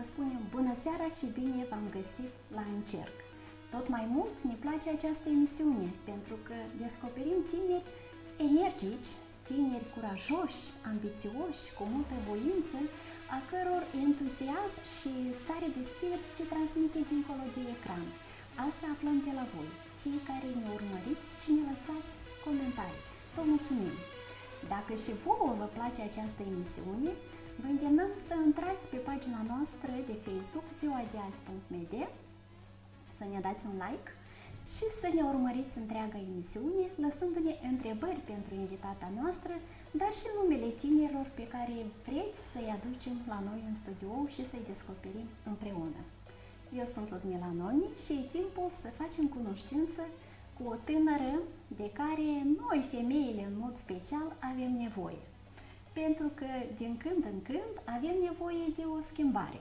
vă spunem bună seara și bine v-am găsit la încerc. Tot mai mult ne place această emisiune pentru că descoperim tineri energici, tineri curajoși, ambițioși, cu multă voință, a căror entuziasm și stare de spirit se transmite dincolo de ecran. Asta aflăm de la voi, cei care ne urmăriți și ne lăsați comentarii. Vă mulțumim! Dacă și vouă vă place această emisiune, vă îndemnăm să intrați pe pagina noastră de Facebook ziua de azi.media, să ne dați un like și să ne urmăriți întreaga emisiune, lăsându-ne întrebări pentru invitata noastră, dar și numele tinerilor pe care vreți să-i aducem la noi în studio și să-i descoperim împreună. Eu sunt Ludmila Noni și e timpul să facem cunoștință cu o tânără de care noi, femeile, în mod special, avem nevoie. Pentru că, din când în când, avem nevoie de o schimbare.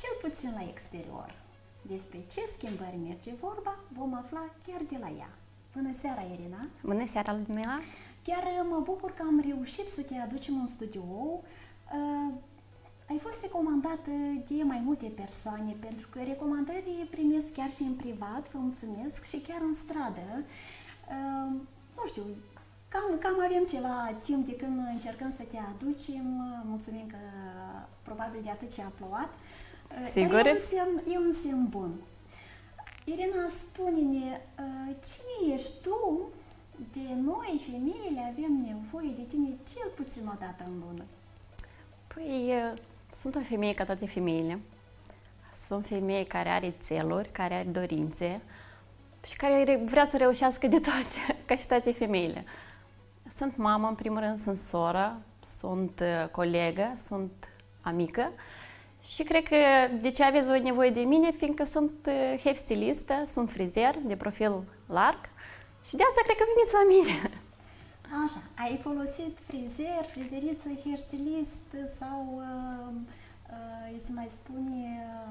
Cel puțin la exterior. Despre ce schimbări merge vorba, vom afla chiar de la ea. Bună seara, Irina! Bună seara, Ludmila! Chiar mă bucur că am reușit să te aducem în studio. Uh, ai fost recomandată de mai multe persoane, pentru că recomandări primesc chiar și în privat, vă mulțumesc, și chiar în stradă. Uh, nu știu, cam, cam avem ceva timp de când încercăm să te aducem. Mulțumim că probabil de atât ce a plouat. Sigur? Dar e un semn, e un semn bun. Irina, spune-ne, cine ești tu? De noi, femeile, avem nevoie de tine cel puțin o dată în lună. Păi, sunt o femeie ca toate femeile. Sunt femeie care are țeluri, care are dorințe și care vrea să reușească de toate, ca și toate femeile. Sunt mamă, în primul rând, sunt soră, sunt colegă, sunt amică și cred că de ce aveți voi nevoie de mine, fiindcă sunt hairstylistă, sunt frizer de profil larg și de asta cred că veniți la mine. Așa, ai folosit frizer, frizeriță, hairstylist sau uh, uh, îi se mai spune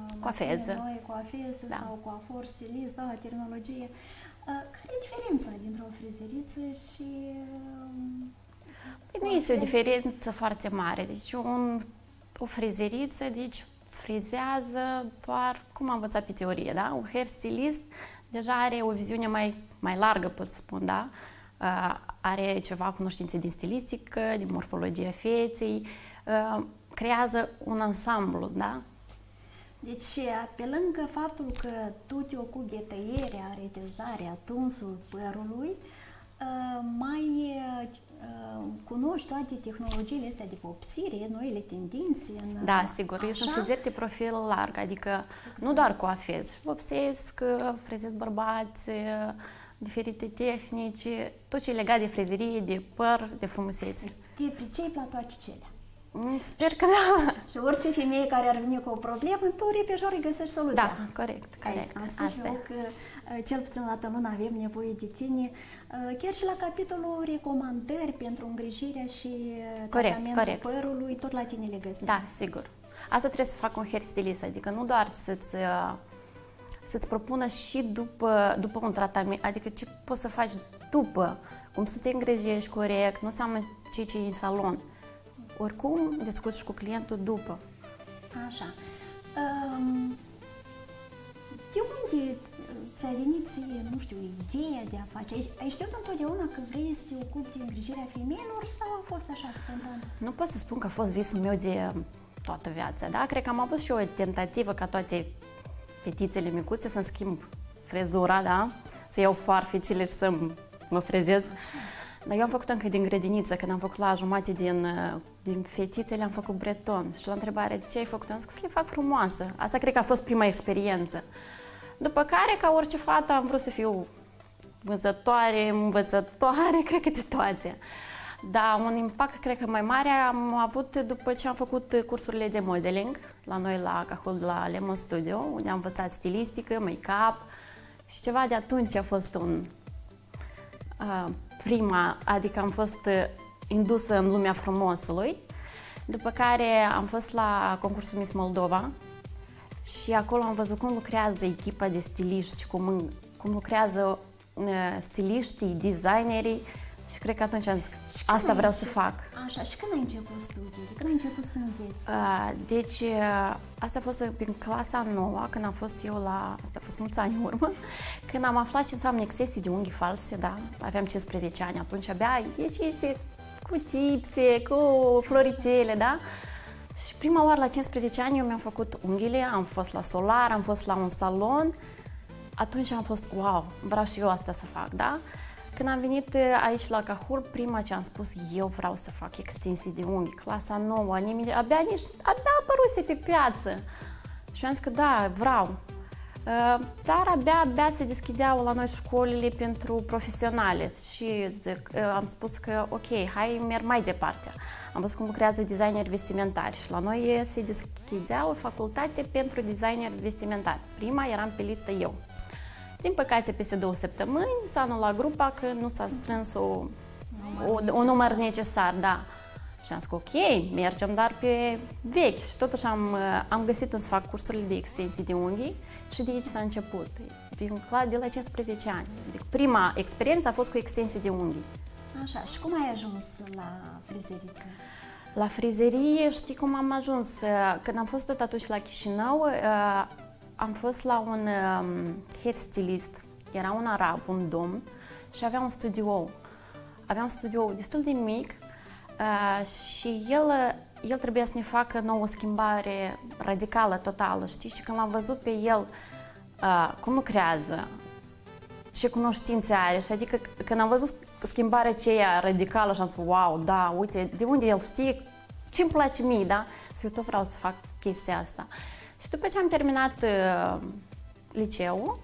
uh, coafeză, noi, coafeză da. sau coafor, stilist, da, terminologie. Uh, care e diferența dintre o frizeriță și uh, Păi nu este o diferență foarte mare. Deci un, o frizeriță, deci frizează doar cum am învățat pe teorie, da? Un hairstylist deja are o viziune mai, mai largă, pot spun, da? Uh, are ceva cunoștințe din stilistică, din morfologia feței, uh, creează un ansamblu, da? Deci, pe lângă faptul că tu te ocupi de tăierea, retezarea, tunsul părului, uh, mai uh, cunoști toate tehnologiile astea de vopsire, noile tendințe. În, da, sigur. Așa? Eu sunt frizer de profil larg, adică exact. nu doar coafez. Vopsesc, frezez bărbați, diferite tehnici, tot ce e legat de frizerie, de păr, de frumusețe. Te pricep la toate cele. Mm, sper că da. Și orice femeie care ar veni cu o problemă, tu repejor îi găsești soluția. Da, corect, corect. Am spus Asta. eu că cel puțin la tămână avem nevoie de tine, chiar și la capitolul recomandări pentru îngrijirea și corect, tratamentul corect. părului, tot la tine le găsim. Da, sigur. Asta trebuie să fac un hairstylist, adică nu doar să-ți să-ți propună și după, după un tratament, adică ce poți să faci după, cum să te îngrijești corect, nu înseamnă ce ce e în salon. Oricum, discuți cu clientul după. Așa. Um, de unde ți-a venit ție, nu știu, ideea de a face? Ai știut întotdeauna că vrei să te ocupi de îngrijirea femeilor sau a fost așa spontan? Nu pot să spun că a fost visul meu de toată viața, da? Cred că am avut și o tentativă ca toate fetițele micuțe să-mi schimb frezura, da? Să iau farfecile și să mă frezez. Dar eu am făcut încă din grădiniță, când am făcut la jumate din, din fetițele, am făcut breton. Și la întrebare de ce ai făcut, am zis că să le fac frumoasă. Asta cred că a fost prima experiență. După care, ca orice fată, am vrut să fiu vânzătoare, învățătoare, cred că de toate. Da, un impact cred că mai mare am avut după ce am făcut cursurile de modeling la noi la Cahul la Lemon Studio, unde am învățat stilistică, make-up și ceva de atunci a fost un uh, prima, adică am fost uh, indusă în lumea frumosului. După care am fost la concursul Miss Moldova și acolo am văzut cum lucrează echipa de stiliști, cum, cum lucrează stiliștii, designerii și cred că atunci am zis, Și asta când ai vreau să început- fac. Așa, și când ai început studiile? Când ai început să înveți? Uh, Deci, uh, asta a fost prin clasa nouă, când am fost eu la, asta a fost mulți ani în urmă, când am aflat ce înseamnă exesii de unghi false, da, aveam 15 ani, atunci abia ieșise cu tipse, cu floricele, da, și prima oară la 15 ani eu mi-am făcut unghiile, am fost la solar, am fost la un salon, atunci am fost, wow, vreau și eu asta să fac, da? Când am venit uh, aici la Cahur, prima ce am spus, eu vreau să fac extensii de unghi, clasa nouă, nimeni, abia nici, abia apăruse pe piață. Și am zis că da, vreau. Uh, Dar abia, abia se deschideau la noi școlile pentru profesionale și zic, uh, am spus că ok, hai merg mai departe. Am văzut cum lucrează designeri vestimentari și la noi uh, se deschidea o facultate pentru designeri vestimentari. Prima eram pe listă eu. Din păcate, peste două săptămâni s-a anulat grupa că nu s-a strâns o, o, un număr necesar, da. Și am zis că ok, mergem dar pe vechi. Și totuși am, uh, am găsit un să fac cursurile de extensii de unghii și de aici s-a început. Din, cla- de la 15 ani. Adică prima experiență a fost cu extensii de unghii. Așa, și cum ai ajuns la frizeriță? La frizerie, știi cum am ajuns? Uh, Când am fost tot atunci la Chișinău, uh, am fost la un um, hairstylist. Era un arab, un domn, și avea un studio. Avea un studio destul de mic uh, și el, uh, el trebuia să ne facă nouă schimbare radicală, totală, știi? Și când l-am văzut pe el uh, cum lucrează, ce cunoștințe are și adică c- când am văzut schimbarea aceea radicală și am zis, wow, da, uite, de unde el știe, ce îmi place mie, da? Și eu tot vreau să fac chestia asta. Și după ce am terminat uh, liceul,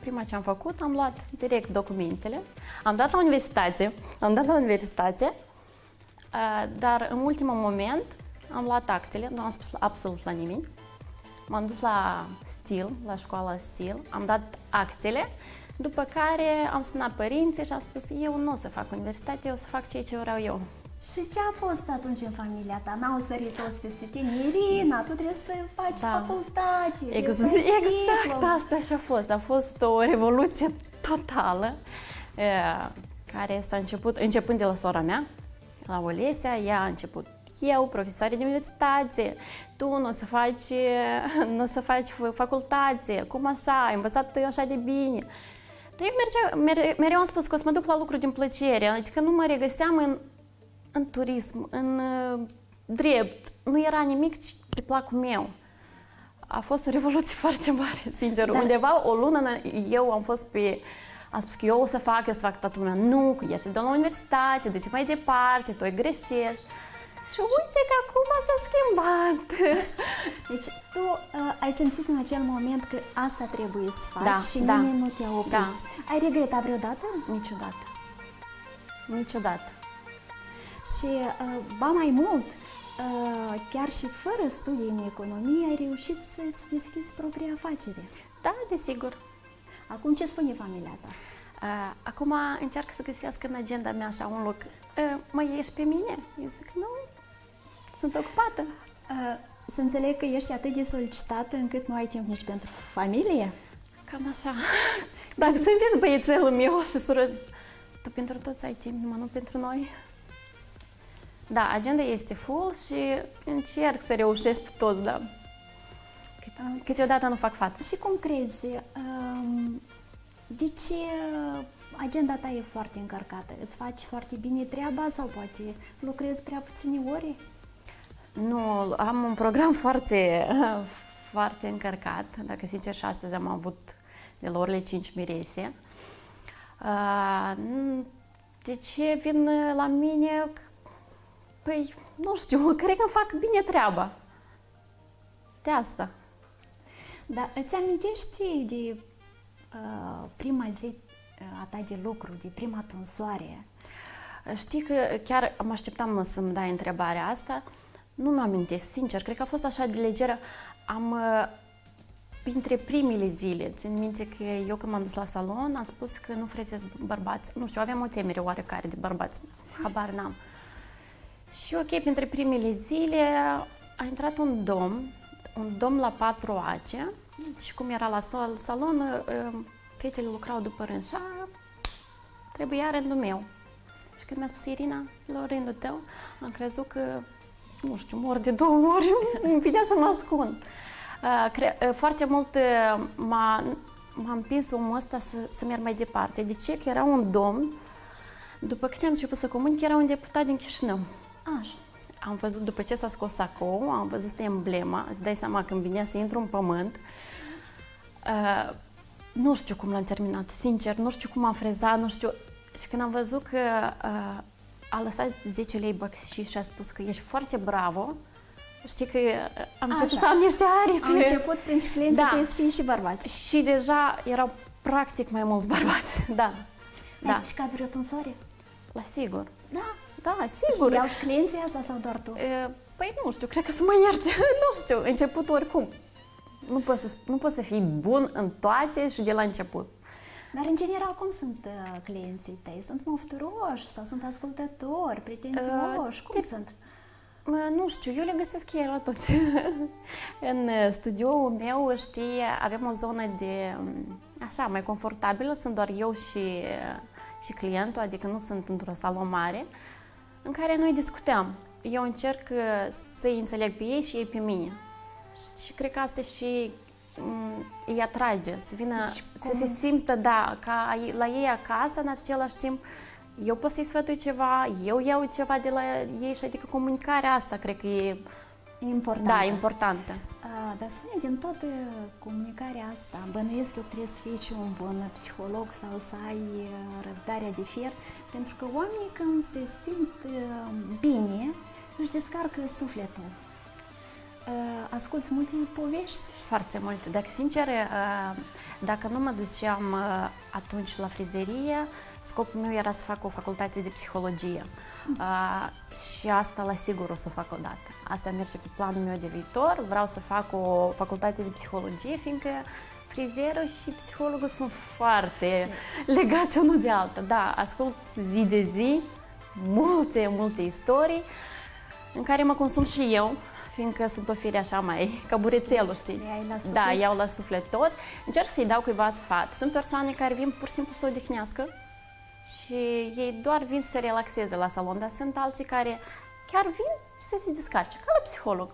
prima ce am făcut, am luat direct documentele, am dat la universitate, am dat la universitate, uh, dar în ultimul moment am luat actele, nu am spus la- absolut la nimeni, M-am dus la stil, la școala stil, am dat actele, după care am sunat părinții și am spus eu nu o să fac universitate, eu o să fac ceea ce vreau eu. Și ce a fost atunci în familia ta? N-au sărit toți peste tine, Irina, tu trebuie să faci Da. facultate, Ex- trebuie să ai exact diplomă. asta și a fost. A fost o revoluție totală e, care s-a început, începând de la sora mea, la Olesia, ea a început eu, profesoare de universitate, tu nu o să faci, nu o să faci facultate, cum așa, ai învățat așa de bine. Dar eu mergea, mere, mereu am spus că o să mă duc la lucruri din plăcere, adică nu mă regăseam în, în turism, în uh, drept, nu era nimic ce- pe placul meu. A fost o revoluție foarte mare, sincer. Da. Undeva o lună în- eu am fost pe... Am spus că eu o să fac, eu o să fac toată lumea. Nu, că ești de la universitate, du-te mai departe, tu ai greșești. Și uite că acum s-a schimbat. Deci tu uh, ai simțit în acel moment că asta trebuie să faci Da, și da. nimeni nu te-a oprit. Da. Ai regretat vreodată? Niciodată. Niciodată. Și uh, ba mai mult, uh, chiar și fără studii în economie, ai reușit să-ți deschizi propria afacere. Da, desigur. Acum ce spune familia ta? Uh, Acum încearcă să găsească în agenda mea așa un loc. Uh, Mă ieși pe mine? Eu zic, nu, sunt ocupată. Uh, să înțeleg că ești atât de solicitată încât nu ai timp nici pentru familie? Cam așa. Dacă sunteți băiețelul meu și sură, tu pentru toți ai timp, numai nu pentru noi. Da, agenda este full și încerc să reușesc pe toți, da. Câte- Câteodată nu fac față. Și cum crezi, um, de ce uh, agenda ta e foarte încărcată? Îți faci foarte bine treaba sau poate lucrezi prea puține ore? Nu, am un program foarte, foarte încărcat. Dacă sincer și astăzi am avut de la orele 5 mirese. Uh, n- De ce vin la mine? Păi, nu știu, cred că îmi fac bine treaba. De asta. Dar îți amintești de uh, prima zi uh, a ta de lucru, de prima tunsoare? Știi că chiar mă așteptam să-mi dai întrebarea asta. Nu mă amintesc, sincer, cred că a fost așa de legeră. Am, uh, printre primele zile, țin minte că eu când m-am dus la salon, am spus că nu frezesc bărbați. Nu știu, aveam o temere oarecare de bărbați, habar n-am. Și ok, printre primele zile a intrat un domn, un domn la patru ace și cum era la sal- salon, uh, fetele lucrau după rând și a trebuia rândul meu. Și când mi-a spus Irina, la rândul tău, am crezut că, nu știu, mor de două ori, îmi vinea să mă ascund. Uh, cre- uh, foarte mult uh, m-a, m-a împins omul ăsta să, să merg mai departe. De ce? Că era un domn, după câte am început să comunic, era un deputat din Chișinău. Așa. Am văzut, după ce s-a scos sacou, am văzut emblema, îți dai seama când vinea să intru în pământ. Uh, nu știu cum l-am terminat, sincer, nu știu cum am frezat, nu știu. Și când am văzut că uh, a lăsat 10 lei băxi și a spus că ești foarte bravo, știi că uh, am început Așa. să am niște aripi. Am început printre clienții Da. da. să fie și bărbați. Și deja erau practic mai mulți bărbați, da. Da. Ai Da, stricat vreo tunsoare? la sigur. Da. Da, Sigur. sigur. Iau și clienții asta sau doar tu? E, Păi nu știu, cred că să mă ierte. nu știu, început oricum. Nu poți, să, nu poți să fii bun în toate și de la început. Dar în general cum sunt uh, clienții tăi? Sunt mofturoși sau sunt ascultători, pretențioși? Uh, cum tip- sunt? Mă, Nu știu, eu le găsesc ei la toți. în uh, studioul meu, știi, avem o zonă de, um, așa, mai confortabilă, sunt doar eu și, uh, și clientul, adică nu sunt într-o sală mare, în care noi discutăm. Eu încerc uh, să-i înțeleg pe ei și ei pe mine. Și cred că asta și um, îi atrage, să vină, Deci, să cum- se simtă, da, ca la ei acasă, în același timp, eu pot să-i sfătui ceva, eu iau ceva de la ei și adică comunicarea asta cred că e, Important. da, importantă. Uh, dar spune, din toată comunicarea asta, bănuiesc că trebuie să fii și un bun psiholog sau să ai uh, răbdarea de fier, pentru că oamenii când se simt uh, bine, își descarcă sufletul. Uh, asculți multe povești? Foarte mult. Dacă sincer, uh, dacă nu mă duceam uh, atunci la frizerie, scopul meu era să fac o facultate de psihologie. Uh, și asta la sigur o să o fac odată. Asta merge pe planul meu de viitor. Vreau să fac o facultate de psihologie, fiindcă frizerul și psihologul sunt foarte legați unul de altul. Da, ascult zi de zi multe, multe istorii în care mă consum și eu, fiindcă sunt o fire așa mai ca burețelul, știți? Le ai la suflet? Da, iau la suflet tot. Încerc să-i dau cuiva sfat. Sunt persoane care vin pur și simplu să odihnească și ei doar vin să se relaxeze la salon, dar sunt alții care chiar vin să se descarce, ca la psiholog.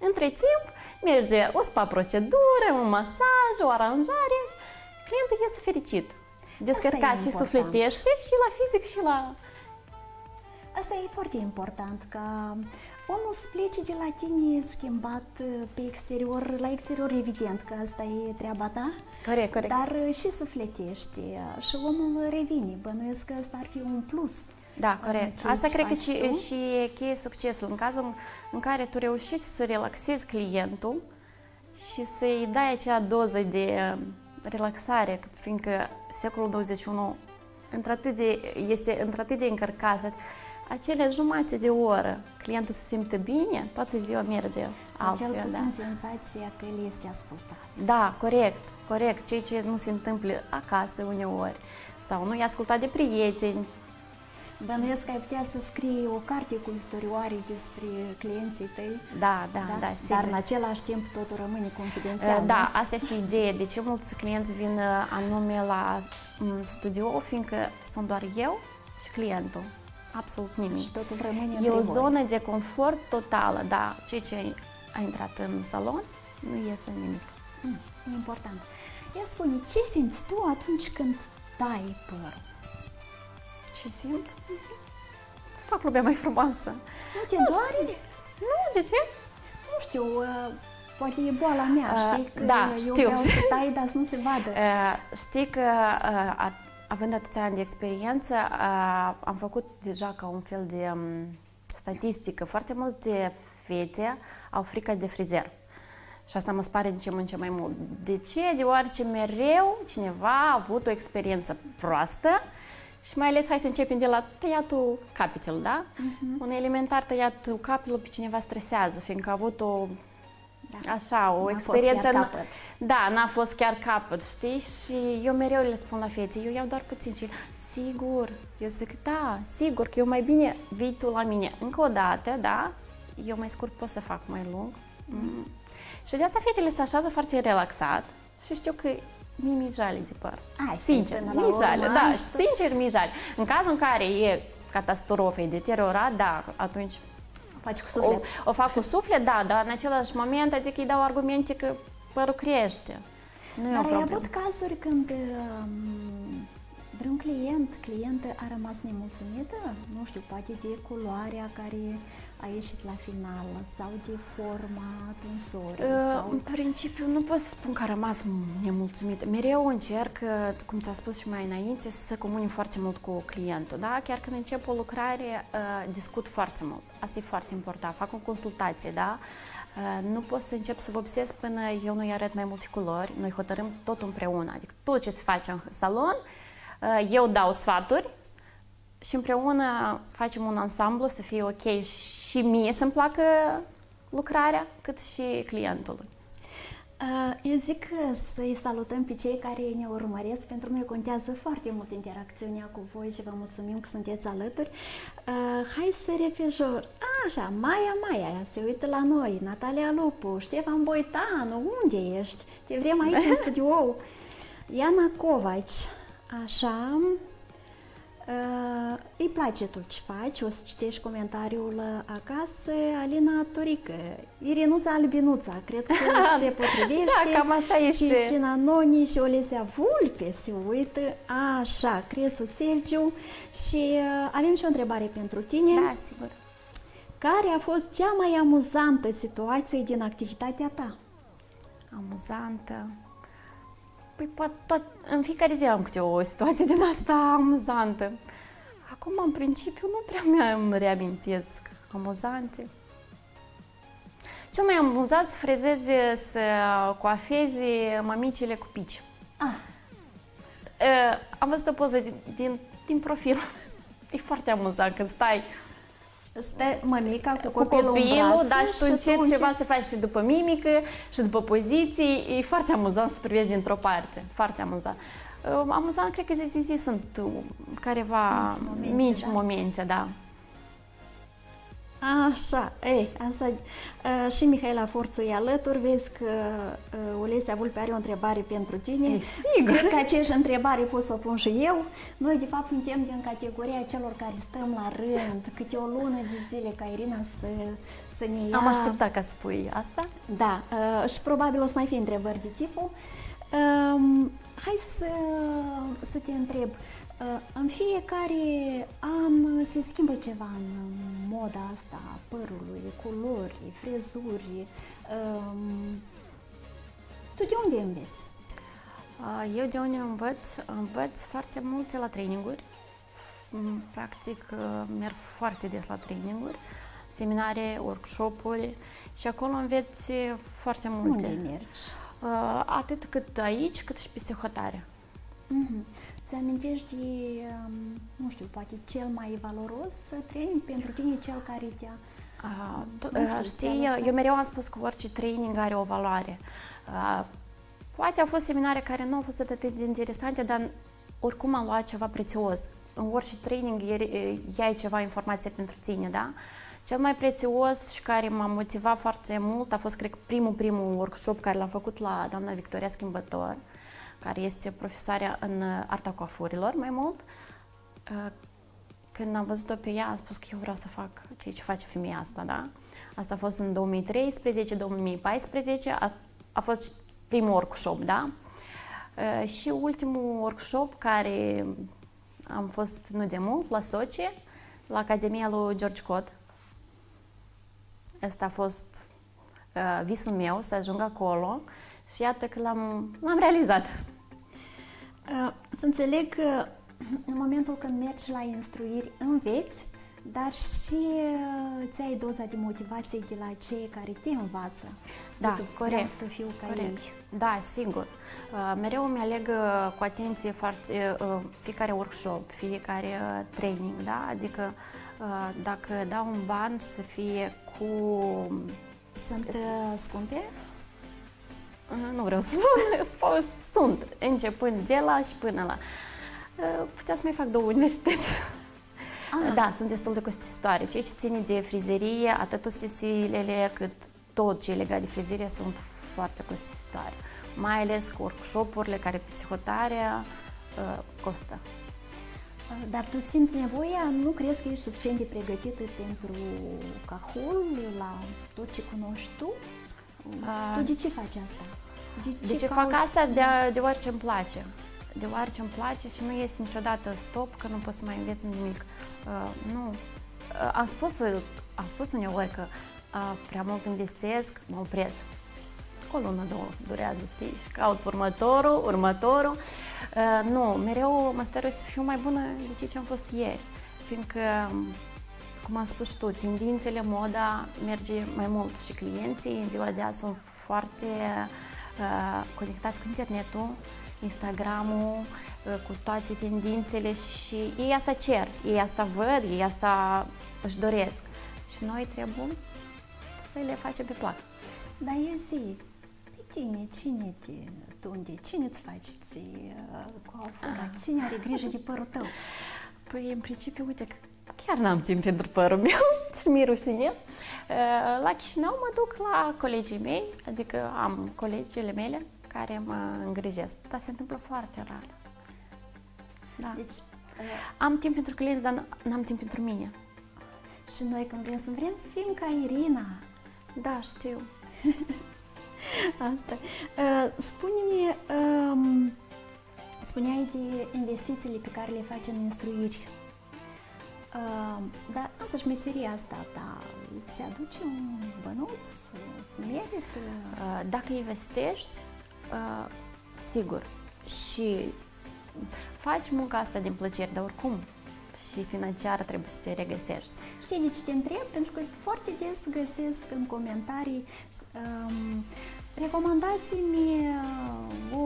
Între timp, merge o spa procedură, un masaj, o aranjare și clientul iese fericit. Descărcat și important. sufletește și la fizic și la Asta e foarte important, ca omul să plece de la tine schimbat uh, pe exterior, la exterior evident că asta e treaba ta, Corect, corect. dar uh, și sufletește uh, și omul revine. Bănuiesc că asta ar fi un plus. Da, corect. ceea Asta ce cred că faci și, tu. și e cheie succesul. În cazul în, în care tu reușești să relaxezi clientul și să-i dai acea doză de uh, relaxare, că- fiindcă secolul 21 într-atât de, este într-atât de încărcat și acele jumate de oră, clientul se simte bine, toată ziua merge Sau cel altfel. puțin Da. senzația că el este ascultat. da, corect, corect. Ceea ce nu se întâmplă acasă uneori. Sau nu e ascultat de prieteni, Bănuiesc că ai putea să scrii o carte cu istorioare despre clienții tăi, da, da, da, dar sigur. în același timp totul rămâne confidențial. Uh, Da, asta și ideea. De ce mulți clienți vin uh, anume la mm, studio, fiindcă sunt doar eu și clientul. Absolut nu? nimic. Și totul rămâne E între o voi. zonă de confort totală, da. Ceea ce a intrat în salon, nu iese nimic. Mm, e important. Ia spune, ce simți tu atunci când tai părul? Ce simt? Fac lumea mai frumoasă. Nu te doare? Nu, de ce? Nu știu, uh, poate e boala mea, Uh, știi? Că da, eu știu. vreau să tai, dar să nu se vadă. Uh, știi că uh, a- având atâția ani de experiență, uh, am făcut deja ca un fel de um, statistică. Foarte multe fete au frică de frizer. Și asta mă spare din ce în ce mai mult. De ce? Deoarece mereu cineva a avut o experiență proastă și mai ales hai să începem de la tăiatul capitel, da? Un elementar tăiatul capelul pe cineva stresează, fiindcă a avut o Da. așa, o N-a fost experiență chiar în- capăt. da, n-a fost chiar capăt, știi? Și eu mereu le spun la fete, eu iau doar puțin și sigur, eu zic, da, sigur că eu mai bine vii tu la mine încă o dată, da? Eu mai scurt pot să fac mai lung. Mm. Și de asta fetele se așează foarte relaxat și știu că mi mi jale de păr. Ai, sincer, până la mi jale, urmă, da, ai sincer mi jale. În cazul în care e catastrofă, e deteriorat, da, atunci Faci cu o, suflet. o fac cu suflet, da, dar în același moment, adică îi dau argumente că părul crește. Nu e o Dar ai problemă. avut cazuri când um, vreun client, clientă a rămas nemulțumită? Nu știu, poate de culoarea care a ieșit la final sau de forma tunsorii Uh, sau... În principiu nu pot să spun că a rămas nemulțumită. Mereu încerc, uh, cum ți-a spus și mai înainte, să comunic foarte mult cu clientul. Da? Chiar când încep o lucrare, uh, discut foarte mult. Asta e foarte important. Fac o consultație, da? Uh, Nu pot să încep să vopsesc până eu nu-i arăt mai multe culori. Noi hotărâm tot împreună. Adică tot ce se face în salon, uh, eu dau sfaturi și împreună facem un ansamblu să fie ok și mie să-mi placă lucrarea, cât și clientului. Uh, Eu zic că să-i salutăm pe cei care ne urmăresc. Pentru noi contează foarte mult interacțiunea cu voi și vă mulțumim că sunteți alături. Uh, Hai să repejor. Așa, Maia Maia se uită la noi, Natalia Lupu, Ștefan Boitanu, unde ești? Te vrem aici în studio. Iana Covaci, așa, Uh, îi place tot ce faci, o să citești comentariul uh, acasă, Alina Turică, Irinuța Albinuța, cred că se potrivește. Da, cam așa este. Cristina Noni și Olesea Vulpe se uită, așa, Crețu Sergiu și uh, avem și o întrebare pentru tine. Da, sigur. Care a fost cea mai amuzantă situație din activitatea ta? Amuzantă. Păi, poate, tot, în fiecare zi am câte o situație din asta amuzantă. Acum, în principiu, nu prea mi-am reamintesc amuzante. Cel mai amuzat să frezezi, să coafezi mămicile cu pici. Ah, Uh, am văzut o poză din, din, din profil. E foarte amuzant când stai stă mămica cu cu copilul, copilul, în brațe dar și tu încerci atunci- ceva să faci și după mimică și după poziții. E foarte amuzant să privești dintr-o parte. Foarte amuzant. Uh, Amuzant, cred că zi de zi sunt uh, careva Mici momente, mici da. momente, da. Așa, ei, asta, uh, și Mihaela Forțu e alături, vezi că uh, Olesia Vulpe are o întrebare pentru tine. E sigur. Cred că aceeași întrebare pot să o pun și eu. Noi, de fapt, suntem din categoria celor care stăm la rând, câte o lună de zile ca Irina să, să ne ia... Am așteptat ca să spui asta. Da, uh, și probabil o să mai fie întrebări de tipul. Um, hai să, să te întreb. Uh, în fiecare an se schimbă ceva în moda asta a părului, culori, frezuri. Um, tu de unde înveți? Uh, Eu de unde învăț? Învăț foarte multe la traininguri. Mm, Practic, uh, merg foarte des la traininguri, seminare, workshop-uri și acolo înveți foarte multe. Unde mergi? Uh, Atât cât aici, cât și peste hotare. Mhm. Ți amintești de, um, nu știu, poate cel mai valoros training pentru tine, cel care te-a... Uh, tu- Nu știu, uh, ți-a știi, lăsat? eu mereu am spus că orice training are o valoare. Uh, Poate au fost seminare care nu au fost atât de interesante, dar oricum am luat ceva prețios. În orice training iei- iai ceva informație pentru tine, da? Cel mai prețios și care m-a motivat foarte mult a fost, cred că, primul, primul workshop care l-am făcut la doamna Victoria Schimbător, care este profesoarea în uh, arta coafurilor, mai mult. Uh, Când am văzut-o pe ea, am spus că eu vreau să fac ceea ce face femeia asta, da? Asta a fost în 2013-2014, a, a fost primul workshop, da? Uh, Și ultimul workshop care am fost nu de mult, la Sochi, la Academia lui George Cod. Asta a fost uh, visul meu să ajung acolo și iată că l-am, l-am realizat. Uh, Să înțeleg că în momentul când mergi la instruiri înveți, dar și uh, îți ai doza de motivație de la cei care te învață. Da, Zic, vreau corect. să fiu ca corect. ei. Da, sigur. Uh, mereu îmi aleg uh, cu atenție foarte, uh, fiecare workshop, fiecare uh, training, da? Adică uh, dacă dau un ban să fie cu... Sunt uh, scumpe? Uh, nu vreau să spun, fost, sunt, începând de la și până la... Uh, putea să mai fac două universități. Ah. Da, sunt destul de costisitoare. Ceea ce ține de frizerie, atât ustensilele cât tot ce e legat de frizerie sunt foarte costisitoare. mai ales cu workshop-urile care peste hotarea uh, costă. Dar tu simți nevoia, nu crezi că ești suficient de pregătită pentru cahul, la tot ce cunoști tu? A... Tu de ce faci asta? De ce, de ce fac asta? De, deoarece îmi place. Deoarece îmi place și nu este niciodată stop, că nu pot să mai înveț nimic. Uh, nu. Uh, am spus, am spus uneori că uh, prea mult investesc, mă opresc o lună, două durează, știi, și caut următorul, următorul. Uh, nu, mereu mă stăruie să fiu mai bună de ce am fost ieri, fiindcă, cum am spus tu, tendințele, moda merge mai mult și clienții în ziua de azi sunt foarte uh, conectați cu internetul, Instagramul, uh, cu toate tendințele și ei asta cer, ei asta văd, ei asta își doresc. Și noi trebuie să le facem pe plac. Dar e zi, tine, cine te tunde, cine îți face ție uh, coafura, ah. cine are grijă de părul tău? Păi, în principiu, uite, chiar n-am timp pentru părul meu și mi rușine. Uh, la Chișinău mă duc la colegii mei, adică am colegile mele care mă îngrijesc, dar se întâmplă foarte rar. Da. Deci, uh... Am timp pentru clienți, dar n-am timp pentru mine. Și noi când vrem să vrem să fim ca Irina. Da, știu. Asta. Uh, spune-mi, um, spuneai de investițiile pe care le faci în instruiri. Uh, dar și meseria asta ta ți aduce un bănuț? Îți merită? Uh, dacă investești, uh, sigur. Și faci munca asta din plăcere, dar oricum și financiar trebuie să te regăsești. Știi de ce te întreb? Pentru că foarte des găsesc în comentarii um, Recomandați-mi uh, o,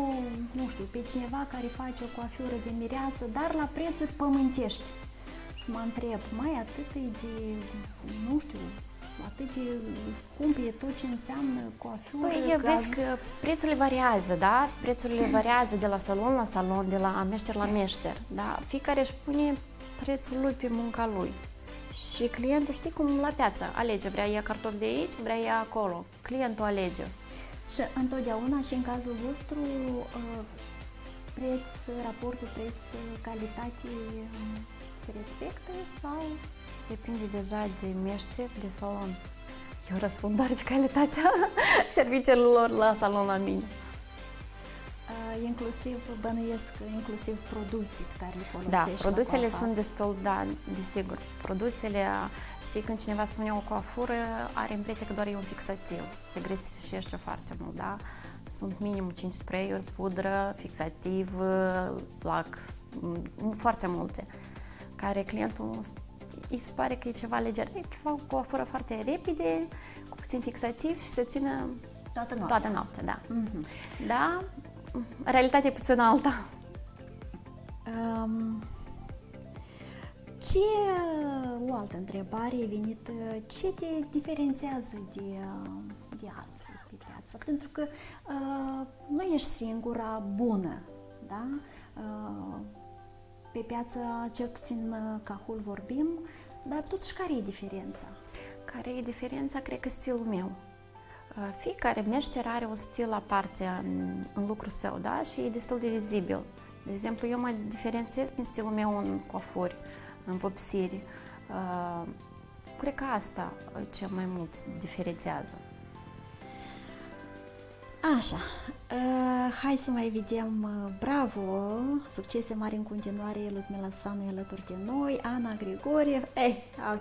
nu știu, pe cineva care face o coafiură de mireasă, dar la prețuri pământești. Și mă întreb, mai atât de, nu știu, atât de scump e tot ce înseamnă coafiură? Păi, vezi că prețurile variază, da? Prețurile variază de la salon la salon, de la meșter la meșter, da? Fiecare își pune prețul lui pe munca lui. Și clientul știi cum la piață alege, vrea ea cartofi de aici, vrea ea acolo. Clientul alege. Și întotdeauna și în cazul vostru uh, preț, raportul preț-calitate uh, se respectă sau? Depinde deja de meșter, de salon. Eu răspund doar de calitatea serviciilor la salon la mine. Uh, inclusiv, bănuiesc, inclusiv produse pe care le folosești Da, produsele sunt destul, da, desigur. Produsele, știi, când cineva spune o coafură, are impresia că doar e un fixativ. Se greșește foarte mult, da? Sunt minim 5 spray-uri, pudră, fixativ, lac, foarte multe, care clientul îi se pare că e ceva leger. E o coafură foarte repede, cu puțin fixativ și se țină toată noaptea. Toată noaptea, da. Mm-hmm. Da, realitatea e puțin alta. Um, ce, o altă întrebare e venită, ce te diferențiază de, de alții pe piață? Pentru că uh, nu ești singura bună, da? Uh, pe piață, cel puțin uh, Cahul vorbim, dar totuși care e diferența? Care e diferența? Cred că stilul meu. Fiecare meșter are un stil aparte în, în lucrul său, da? Și e destul de vizibil. De exemplu, eu mă diferențiez prin stilul meu în coafuri, în vopsiri. Uh, cred că asta cel mai mult diferențiază. Așa, uh, hai să mai vedem, uh, bravo, succese mari în continuare, Ludmila Susanu e alături de noi, Ana Grigoriev, eh,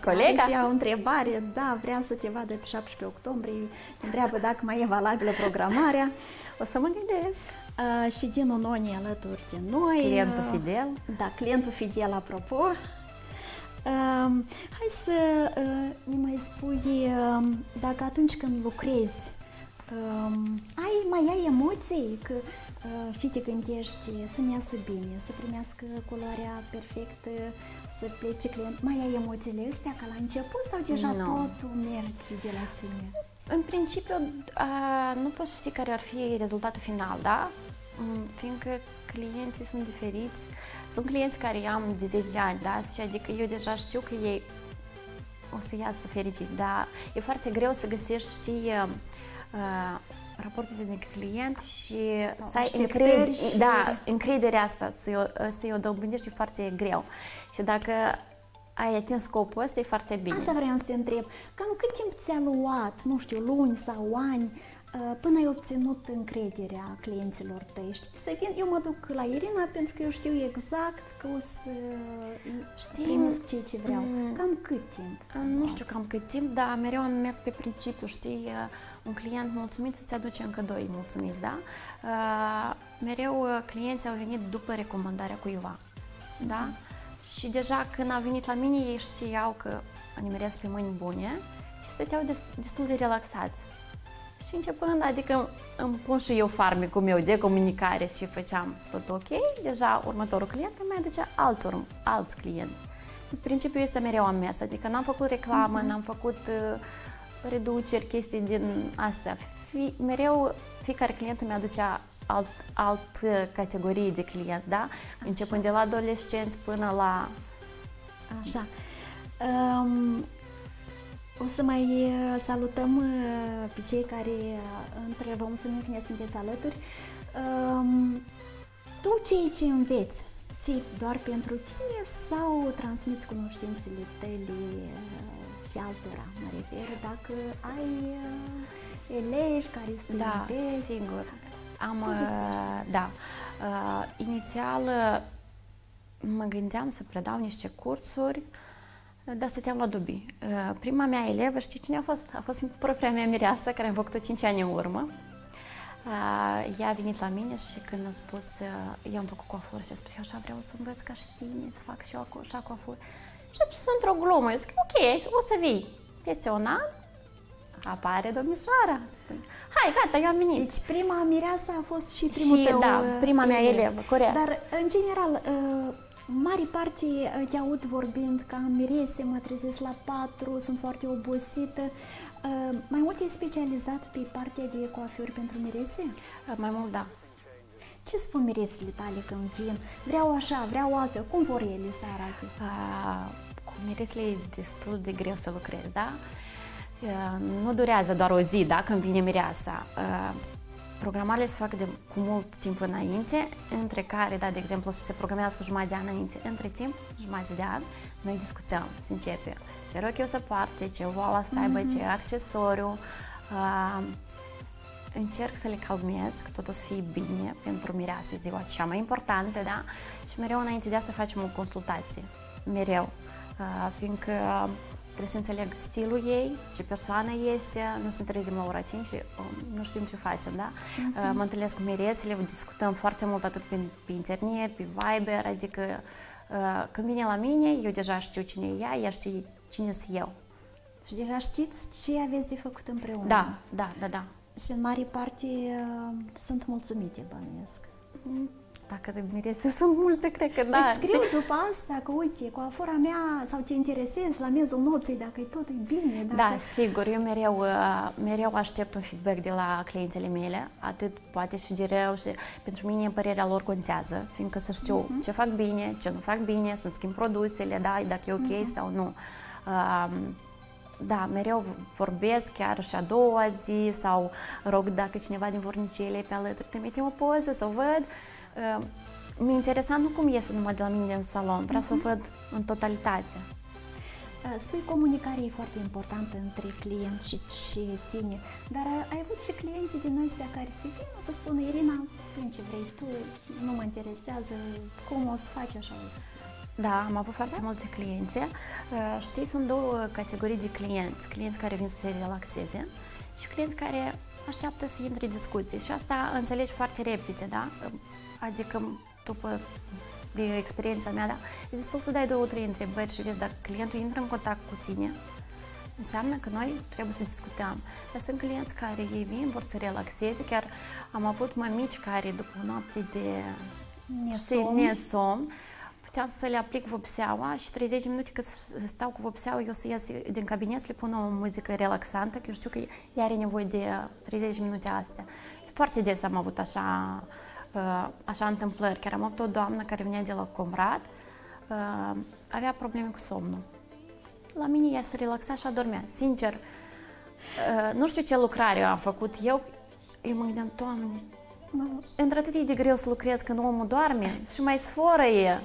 colega. și o întrebare, da, vrea să te vadă pe 17 octombrie, întreabă dacă mai e valabilă programarea, o să mă gândesc. Uh, și din Noni alături de noi. Clientul fidel. Da, clientul fidel, apropo. Uh, hai să uh, ne mai spui uh, dacă atunci când lucrezi Um, ai, mai ai emoții că uh, și te gândești să-mi iasă bine, să primească culoarea perfectă, să plece client. Mai ai emoțiile astea ca la început sau deja no. totul merge de la sine? În principiu, uh, nu poți ști care ar fi rezultatul final, da? Mm, fiindcă clienții sunt diferiți. Sunt clienți care am de 10 de ani, da? Și adică eu deja știu că ei o să iasă fericit, dar e foarte greu să găsești, știi, Uh, raportul de client și Sau să ai așteptări încredere, și- da, încrederea asta, să-i o, să-i o dobândești e foarte greu. Și dacă ai atins scopul ăsta, e foarte bine. Asta vreau să te întreb. Cam cât timp ți-a luat, nu știu, luni sau ani, uh, până ai obținut încrederea clienților tăi? Știi, să vin, eu mă duc la Irina pentru că eu știu exact că o să Știi, primesc ceea ce vreau. mm, Cam cât timp? Nu știu cam cât timp, dar mereu am mers pe principiu, știi, uh, un client mulțumit să-ți aduce încă doi mulțumiți, da? Uh, Mereu uh, clienții au venit după recomandarea cuiva, da? Și deja când au venit la mine, ei știau că nimeresc pe mâini bune și stăteau des- destul de relaxați. Și începând, adică îmi pun și eu farmecul meu de comunicare și făceam tot ok, deja următorul client îmi mai aducea alți, urm- alți clienți. Principiul este mereu am mers, adică n-am făcut reclamă, n-am făcut uh, reduceri, chestii din astea. Fi, mereu fiecare client îmi aducea alt, alt uh, categorie de clienți, da? Începând de la adolescenți până la... Așa. Um, o să mai uh, salutăm uh, pe cei care uh, între vă mulțumim că ne sunteți alături. Um, tu ceea ce înveți, ții doar pentru tine sau transmiți cunoștințele tale uh, și altora, mă refer, dacă ai uh, elevi care să Da, înveți? sigur. Am, Povestește. uh, da, uh, inițial uh, mă gândeam să predau niște cursuri, uh, dar stăteam la dubii. Uh, Prima mea elevă, știi cine a fost? A fost propria mea mireasă, care am făcut-o 5 ani în urmă. Uh, Ea a venit la mine și când a spus, uh, eu am făcut coafură și a spus, eu așa vreau să învăț ca și tine, să fac și eu acu- așa coafură. Și a spus într-o glumă, eu zic, ok, o să vii. Peste un an, apare domnișoara. Spune, Hai, gata, eu am venit. Deci prima mireasă a fost și primul Și, tău da, uh, prima mea elevă, corect. Dar, în general, uh, mari parte uh, te aud vorbind ca mirese, mă trezesc la patru, sunt foarte obosită. Uh, Mai mult e specializat pe partea de coafuri pentru mirese? Uh, Mai mult, da. Ce spun miresele tale când vin? Vreau așa, vreau altfel. Cum vor ele să arate? Uh, Cu miresele e destul de greu să lucrezi, da? Uh, Nu durează doar o zi, da, când vine mireasa. Uh, Programările se fac de, cu mult timp înainte, între care, da, de exemplu, să se programează cu jumătate de an înainte. Între timp, jumătate de an, noi discutăm, se începe ce rochi o să poarte, ce voala să aibă, ce accesoriu. Uh, încerc să le calmez, că tot o să fie bine pentru mireasă, e ziua cea mai importantă, da? Și mereu înainte de asta facem o consultație, mereu, Uh, fiindcă trebuie să înțeleg stilul ei, ce persoană este, nu să trezim la ora 5 și um, nu știm ce facem, da? Uh, Mă întâlnesc cu miresele, discutăm foarte mult atât pe, pe internet, pe Viber, adică uh, când vine la mine, eu deja știu cine e ea, ea știe cine sunt eu. Și deja știți ce aveți de făcut împreună. Da, da, da, da. Și în mare parte uh, sunt mulțumite, bănuiesc. Dacă de mirese sunt multe, cred că da. Îți scriu după asta că, uite, coafura mea sau te interesezi la miezul nopții, dacă e tot e bine. Dacă... Da, sigur, eu mereu, uh, mereu aștept un feedback de la clientele mele, atât poate și de rău și pentru mine părerea lor contează, fiindcă să știu Mhm. ce fac bine, ce nu fac bine, să-mi schimb produsele, da, dacă e ok Mhm. sau nu. Um, da, mereu vorbesc chiar și a doua zi sau rog dacă cineva din vornicele e pe alături, trimitem o poză să o văd. Uh, mi-e interesant nu cum iese numai de la mine în salon, vreau să o văd în totalitate. Uh, Spui comunicare e foarte importantă între client și, și tine, dar uh, ai avut și clienții din astea care se vină să spună Irina, fă ce vrei tu, nu mă interesează, cum o să faci așa o să... Da, am avut foarte multe clienți. Uh, Știți, sunt două categorii de clienți. Clienți care vin să se relaxeze și clienți care așteaptă să intre în discuție. Și asta înțelegi foarte repede, da? Adică după de experiența mea, da? E destul să dai două, trei întrebări și vezi dacă clientul intră în contact cu tine, înseamnă că noi trebuie să discutăm. Dar sunt clienți care ei vin, vor să relaxeze, chiar am avut mămici care după o noapte de Nesom. nesom puteam să le aplic vopseaua și 30 de minute cât stau cu vopseaua, eu să ies din cabinet, să le pun o muzică relaxantă, că eu știu că ea are nevoie de 30 de minute astea. Foarte des am avut așa, uh, așa întâmplări. Chiar am avut o doamnă care venea de la Comrat, uh, avea probleme cu somnul. La mine ea se relaxa și adormea. Sincer, uh, nu știu ce lucrare am făcut eu, eu mă gândeam, Doamne, într-atât e de greu să lucrez când omul doarme și mai sforă e.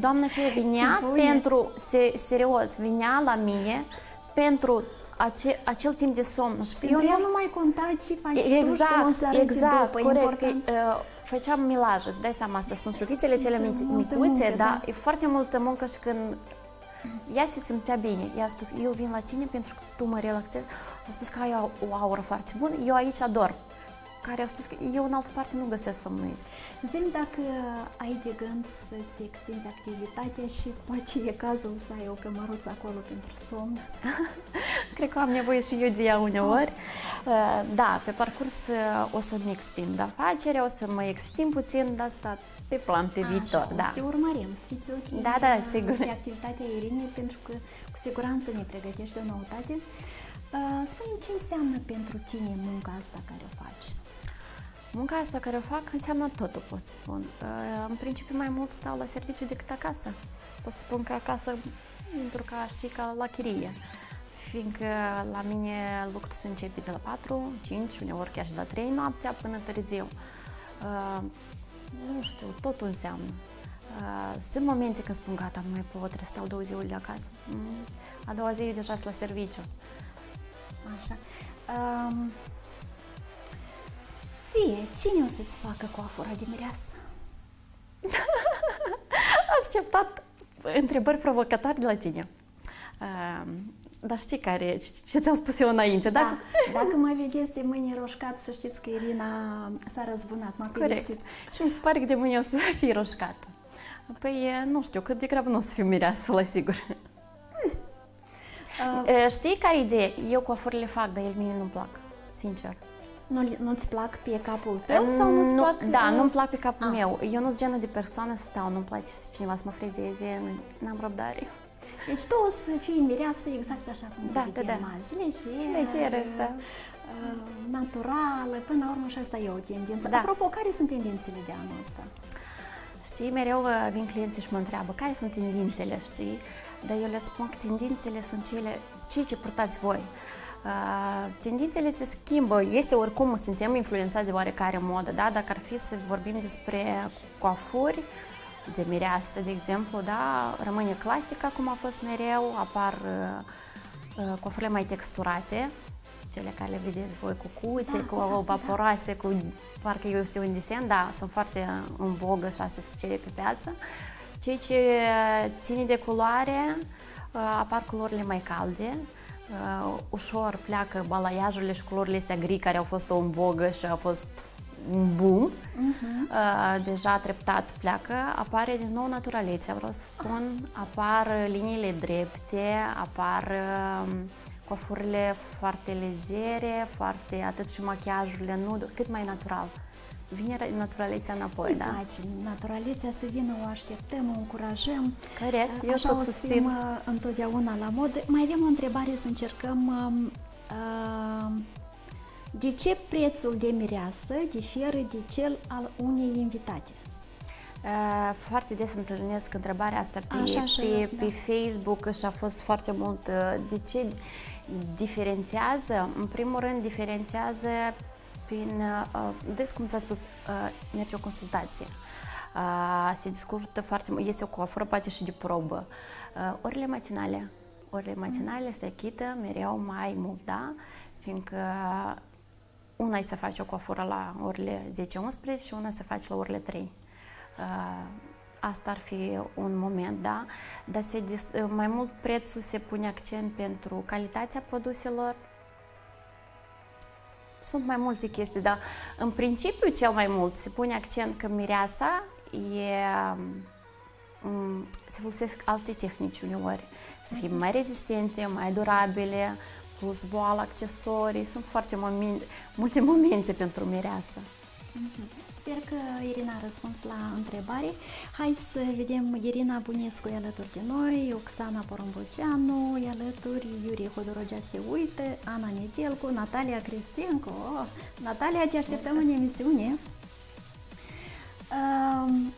Doamna ce vinea Bune. pentru, se, serios, vinea la mine pentru ace, acel timp de somn. Eu nu, nu mai conta ce faci tu și cum o Exact, să arăți exact, după. corect. Important. Că, uh, făceam milaje, îți dai seama, asta sunt șuvițele cele Da, mici- multă micuțe, muncă, dar da. e foarte multă muncă și când ea se simțea bine, ea a spus, eu vin la tine pentru că tu mă relaxezi, a spus că ai o, o aură foarte bună, eu aici ador. Care a spus că eu în altă parte nu găsesc somnul Zim dacă ai de gând să-ți extinzi activitatea și poate e cazul să ai o cămăruță acolo pentru somn. Cred că am nevoie și eu de ea uneori. Uh, Da, pe parcurs uh, o să-mi extind afacerea, o să mă extind puțin, dar asta pe plan pe viitor. Așa, o Da. să te urmărim, să fiți ok Da, da, uh, sigur. pe activitatea Irinei, pentru că cu siguranță ne pregătește o noutate. Uh, Spune ce înseamnă pentru tine munca asta care o faci? Munca asta care o fac înseamnă totul, pot să spun. Uh, În principiu mai mult stau la serviciu decât acasă. Pot să spun că acasă intru ca, știi, ca la chirie. Fiindcă la mine lucrul se începe de la 4, 5, uneori chiar și la 3 noaptea până târziu. Uh, nu știu, totul înseamnă. Uh, sunt momente când spun gata, nu mai pot, trebuie să stau două zile de acasă. Mm, A doua zi eu deja sunt la serviciu. Așa. Um, ție, cine o să-ți facă coafura de mireasă? așteptat întrebări provocatoare de la tine. Uh, dar știi care, ce ți-am spus eu înainte, Da, dacă... dacă mă vedeți de mâine roșcat, să știți că Irina s-a răzbunat, m-a Corect. pedepsit. Și mi se pare că de mâine o să fii roșcată. Păi, e, nu știu, cât de grabă nu o să fiu mireasă, la sigur. Uh, Uh, știi care idee? Eu coafurile fac, dar el mie nu-mi plac, sincer. Nu, nu-ți plac pe capul tău sau nu-ți Nu- plac? Da, uh, nu-mi plac pe capul Ah. meu. Eu nu sunt genul de persoană să stau, nu-mi place să cineva să mă frezeze, nu- n-am răbdare. Deci tu o să fii mireasă exact așa cum Da, te da, vedem da. azi. Lejeră, Lejeră, da. uh, naturală, până la urmă și asta e o tendință. Da. Apropo, care sunt tendințele de anul ăsta? Știi, mereu uh, vin clienții și mă întreabă care sunt tendințele, știi? Dar eu le spun că tendințele sunt cele, cei ce purtați voi. Uh, tendințele se schimbă, este oricum, suntem influențați de oarecare modă, da? Dacă ar fi să vorbim despre coafuri, de mireasă, de exemplu, da? Rămâne clasica cum a fost mereu, apar uh, uh, coafurile mai texturate, cele care le vedeți voi cu cuțe, Da, cu da, da. vaporoase, cu parcă este un desen, da, sunt foarte în vogă și asta se cere pe piață. Ceea ce ține de culoare, uh, apar culorile mai calde, uh, ușor pleacă balaiajurile și culorile astea gri care au fost o în vogă și au fost un boom. Mhm. Uh, deja treptat pleacă, apare din nou naturalețea, vreau să spun, apar liniile drepte, apar uh, coafurile foarte legere, foarte, atât și machiajurile, nu, cât mai natural. Vine naturalețea înapoi, Îmi da? place, naturalețea să vină, o așteptăm, o încurajăm. Corect, eu Așa tot o susțin. fim uh, întotdeauna la modă. Mai avem o întrebare să încercăm. um, uh, De ce prețul de mireasă diferă de cel al unei invitate? Uh, Foarte des întâlnesc întrebarea asta pe, Așa, așa, pe, da. pe Facebook și a fost foarte mult uh, de ce diferențiază. În primul rând diferențiază prin, uh, des cum ți-a spus, uh, merge o consultație. Uh, se discută foarte mult, este o coafură poate și de probă. Uh, orele matinale, orele matinale se achită mereu mai mult, da? Fiindcă una e să faci o coafură la orele 10-11 și una să faci la orele 3. Uh, asta ar fi un moment, da? Dar se dis- uh, mai mult prețul se pune accent pentru calitatea produselor. Sunt mai multe chestii, dar în principiu cel mai mult. Se pune accent că mireasa e um, se folosesc alte tehnici uneori, să fie mai rezistente, mai durabile, plus boală, accesorii, sunt foarte momente, multe momente pentru mireasă. Sper că Irina a răspuns la întrebare. Hai să vedem Irina Bunescu e alături de noi, Oxana Porumboceanu e alături, Iurie Hodorogea se uită, Ana Nedelcu, Natalia Cristenco. Oh, Natalia, te așteptăm în emisiune. Um,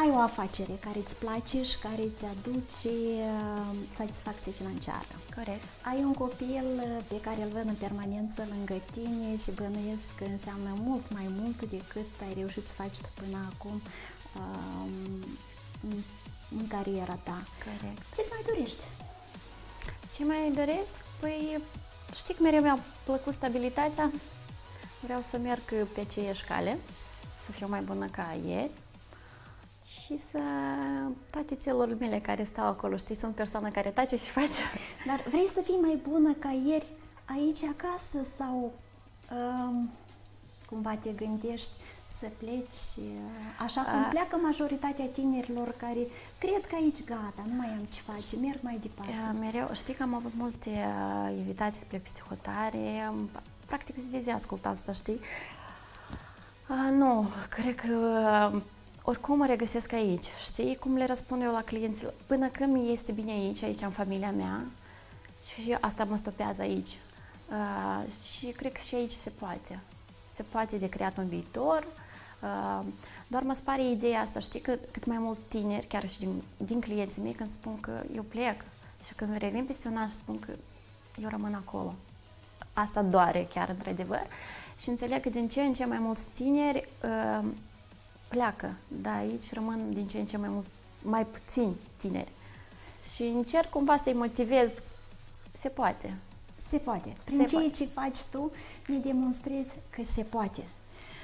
ai o afacere care îți place și care îți aduce uh, satisfacție financiară. Corect. Ai un copil uh, pe care îl văd în permanență lângă tine și bănuiesc că înseamnă mult mai mult decât ai reușit să faci până acum um, în cariera ta. Corect. Ce-ți mai dorești? Ce mai doresc? Păi știi că mereu mi-a plăcut stabilitatea. Vreau să merg pe aceeași cale, să fiu mai bună ca ieri și să toate țelurile mele care stau acolo, știi, sunt persoană care tace și face. Dar vrei să fii mai bună ca ieri aici acasă sau um, cumva te gândești să pleci uh, așa cum A... pleacă majoritatea tinerilor care cred că aici gata, nu mai am ce face, merg mai departe. Mereu, știi că am avut multe uh, invitații spre psihotare, practic zi de zi ascult asta, știi? Uh, nu, cred că uh, oricum mă regăsesc aici, știi? Cum le răspund eu la clienți, până când mi este bine aici, aici în familia mea și asta mă stopează aici. Uh, și cred că și aici se poate. Se poate de creat un viitor. Uh, doar mă spare ideea asta, știi, că cât mai mult tineri, chiar și din, din clienții mei, când spun că eu plec și când revin peste un an și spun că eu rămân acolo. Asta doare chiar, într-adevăr. Și înțeleg că din ce în ce mai mulți tineri uh, pleacă, dar aici rămân din ce în ce mai, mult, mai puțini tineri. Și încerc cumva să-i motivez. Se poate. Se poate. Prin se ceea poate. ce faci tu, ne demonstrezi că se poate.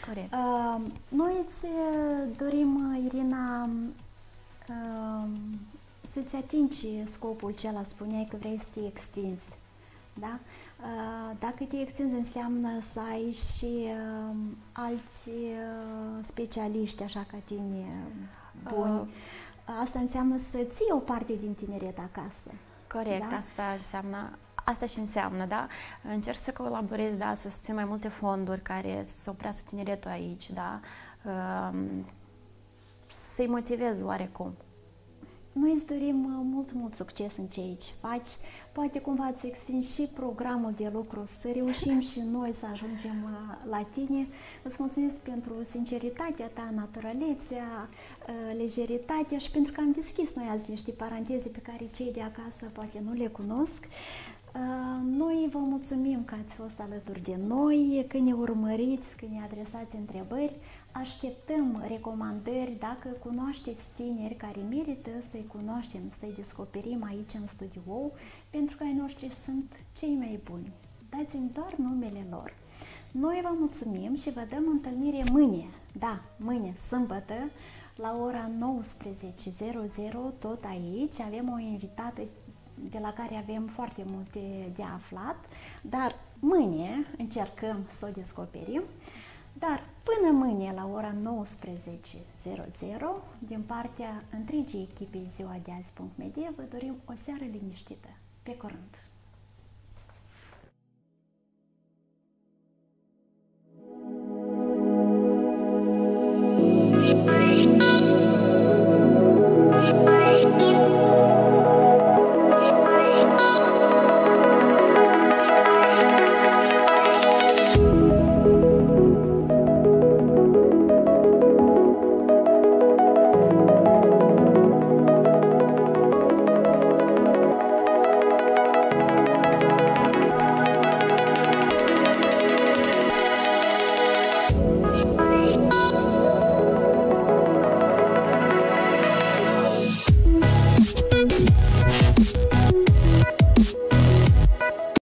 Corect. Uh, noi îți uh, dorim, Irina, uh, să-ți atingi scopul acela, spuneai că vrei să te extinzi. Da? Uh, dacă te extinzi înseamnă să ai și uh, alți uh, specialiști așa ca tine buni. Uh. Asta înseamnă să ții o parte din tineret acasă. Corect, da? asta înseamnă Asta și înseamnă, da? Încerc să colaborez, da, să susțin mai multe fonduri care să oprească tineretul aici, da? Să-i motivez oarecum. Noi îți dorim mult, mult succes în ce aici faci. Poate cumva să extinzi și programul de lucru, să reușim și noi să ajungem uh, la tine. Îți mulțumesc pentru sinceritatea ta, naturalețea, uh, lejeritatea și pentru că am deschis noi azi niște paranteze pe care cei de acasă poate nu le cunosc. Uh, noi vă mulțumim că ați fost alături de noi, că ne urmăriți, că ne adresați întrebări. Așteptăm recomandări dacă cunoașteți tineri care merită să-i cunoaștem, să-i descoperim aici în studio, pentru că ai noștri sunt cei mai buni. Dați-mi doar numele lor. Noi vă mulțumim și vă dăm întâlnire mâine, da, mâine, sâmbătă, la ora 19.00, tot aici. Avem o invitată de la care avem foarte multe de aflat, dar mâine încercăm să o descoperim. Dar până mâine la ora 19.00, din partea întregii echipei Ziua de azi.media, vă dorim o seară liniștită. Pe curând!